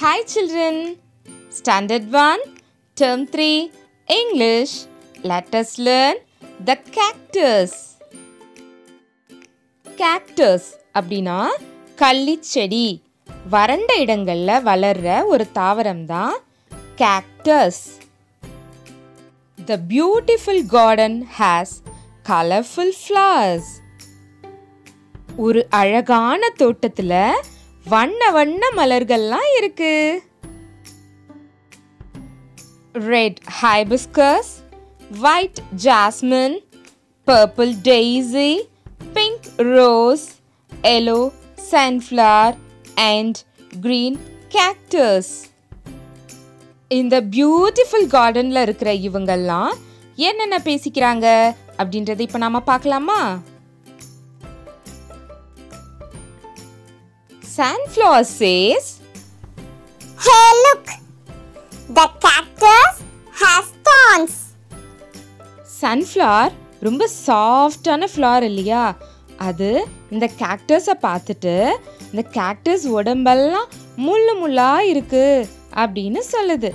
Hi children standard one term three English Let us the cactus cactus. Cactus அப்படின்னா கள்ளிச்செடி வறண்ட இடங்களில் வளர்ற ஒரு தாவரம் தான் cactus the beautiful garden has colourful flowers ஒரு அழகான தோட்டத்தில் வண்ண வண்ண மலர்கள்லாம் இருக்கு. Red hibiscus white jasmine purple daisy pink rose yellow sunflower and green cactus இந்த பியூட்டிஃபுல் கார்டனில் இருக்கிற இவங்கெல்லாம் என்னென்ன பேசிக்கிறாங்க? அப்படின்றத இப்போ நாம் பார்க்கலாமா? Sunflower says, Hey, look! The cactus has thorns. Sunflower ரொம்ப சாஃப்டான ஃப்ளவர் இல்லையா அது இந்த கேக்டஸை பார்த்துட்டு இந்த கேக்டஸ் உடம்பெல்லாம் முள்ளு முள்ளா இருக்கு அப்படின்னு சொல்லுது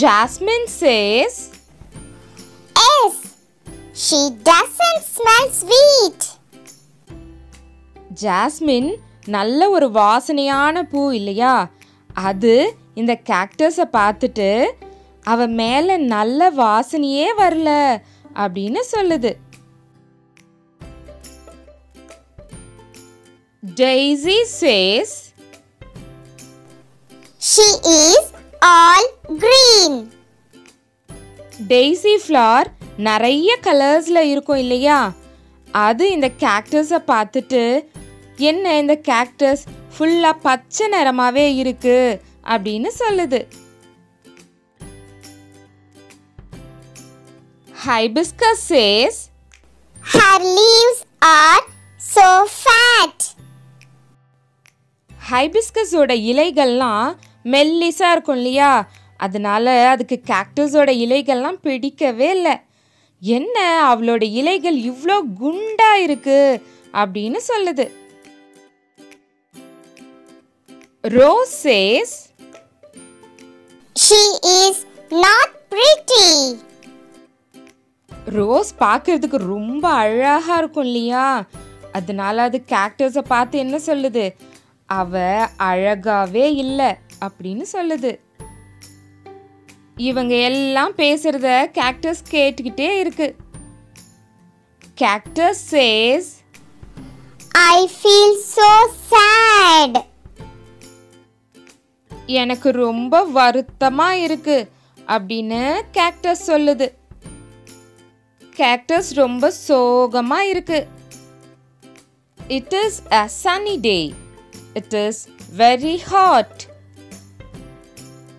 jasmine says she doesn't smell sweet. Jasmine நல்ல ஒரு வாசனையான பூ இல்லையா அது இந்த கேக்டஸை பார்த்துட்டு அவ மேலே நல்ல வாசனையே வரல அப்படின்னு சொல்லுது daisy says She is all green. Daisy flower நிறைய கலர்ஸில் இருக்கும் இல்லையா? அது இந்த கேக்டஸை பார்த்துட்டு என்ன இந்த கேக்டஸ் ஃபுல்லாக பச்சை நிறமாவே இருக்கு அப்படின்னு சொல்லுது. Hibiscus says Her leaves are so fat. ஹைபிஸ்கஸோட இலைகள்லாம் மெல்லிஸாக இருக்கும் இல்லையா? அதனால அதுக்கு கேக்டஸோட இலைகள்லாம் பிடிக்கவே இல்லை. என்ன அவளோட இலைகள் இவ்வளோ குண்டா இருக்கு அப்படின்னு சொல்லுது. Rose says She is not pretty. Rose பார்க்கறதுக்கு ரொம்ப அழகா இருக்கும் இல்லையா? அதனால அது கேக்டஸை பார்த்து என்ன சொல்லுது? அவ அழகாவே இல்லை அப்படின்னு சொல்லுது. இவங்க எல்லாம் பேசுறத கேக்டஸ் கேட்டுக்கிட்டே இருக்கு. Cactus says I feel so sad. எனக்கு ரொம்ப வருத்தமா இருக்கு அப்படின்னு கேக்டஸ் சொல்லுது. கேக்டஸ் ரொம்ப சோகமா இருக்கு. It is a sunny day it is very hot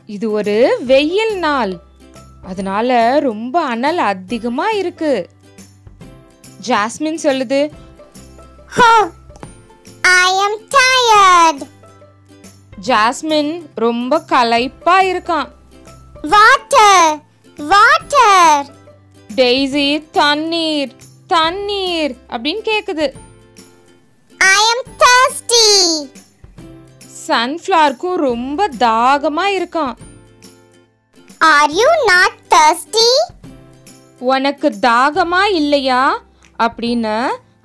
இது ஒரு வெயில் நாள் அதனால ரொம்ப அனல் அதிகமா இருக்கு ஜாஸ்மின் சொல்லுது. ஜாஸ்மின் ரொம்ப களைப்பா இருக்கான் Water, water. டெய்ஸி தண்ணீர் தண்ணீர் அப்படின்னு கேக்குது I am thirsty. சன்ஃப்ளவருக்கும் ரொம்ப தாகமா இருக்கான் Are you not thirsty? உனக்கு தாகமா இல்லையா அப்படின்னு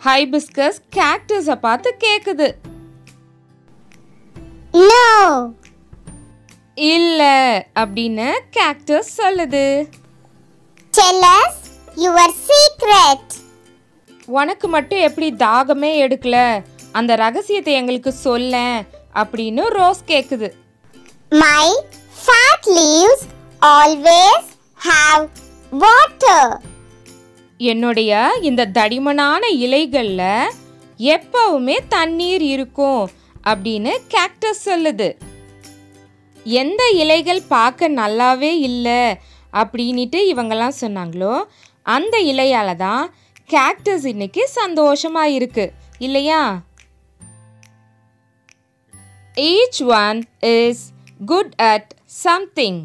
ஹைபிஸ்கஸ் கேக்டஸை பார்த்து கேக்குது No. இல்ல அப்படின்னு கேக்டஸ் சொல்லுது Tell us your secret. உனக்கு மட்டும் எப்படி தாகமே எடுக்கல அந்த ரகசியத்தை எங்களுக்கு சொல்லேன் அப்படின்னு ரோஸ் கேக்குது. My fat leaves always have water. என்னுடைய இந்த தடிமனான இலைகள்ல எப்பவுமே தண்ணீர் இருக்கும் அப்படின்னு கேக்டஸ் சொல்லுது. எந்த இலைகள் பார்க்க நல்லாவே இல்லை அப்படின்ட்டு இவங்கெல்லாம் சொன்னாங்களோ அந்த இலையால தான் கேக்டஸ் இன்னைக்கு சந்தோஷமா இருக்கு. இல்லையா? Each one is good at something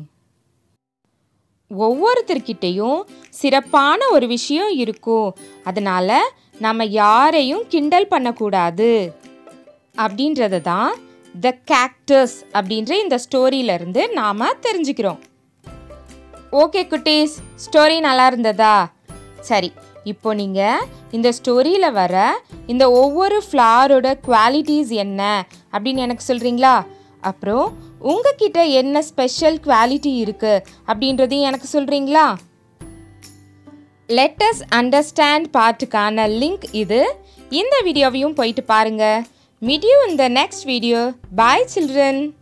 ஒவ்வொருத்தர்கிட்டையும் சிறப்பான ஒரு விஷயம் இருக்கும். அதனால நம்ம யாரையும் கிண்டல் பண்ணக்கூடாது. அப்படின்றது தான் த கேக்டஸ் அப்படின்ற இந்த ஸ்டோரியிலேருந்து நாம் தெரிஞ்சுக்கிறோம். ஓகே குட்டீஸ். ஸ்டோரி நல்லா இருந்ததா? சரி. இப்போ நீங்கள் இந்த ஸ்டோரியில் வர இந்த ஒவ்வொரு ஃப்ளாரோட குவாலிட்டிஸ் என்ன அப்படின்னு எனக்கு சொல்கிறீங்களா அப்புறம் உங்ககிட்ட என்ன ஸ்பெஷல் குவாலிட்டி இருக்குது அப்படின்றதையும் எனக்கு சொல்கிறீங்களா லெட்டஸ் அண்டர்ஸ்டாண்ட் பார்ட்டுக்கான லிங்க் இது. இந்த வீடியோவையும் போயிட்டு பாருங்க. மீட் யூ இந்த நெக்ஸ்ட் வீடியோ பாய் சில்ட்ரன்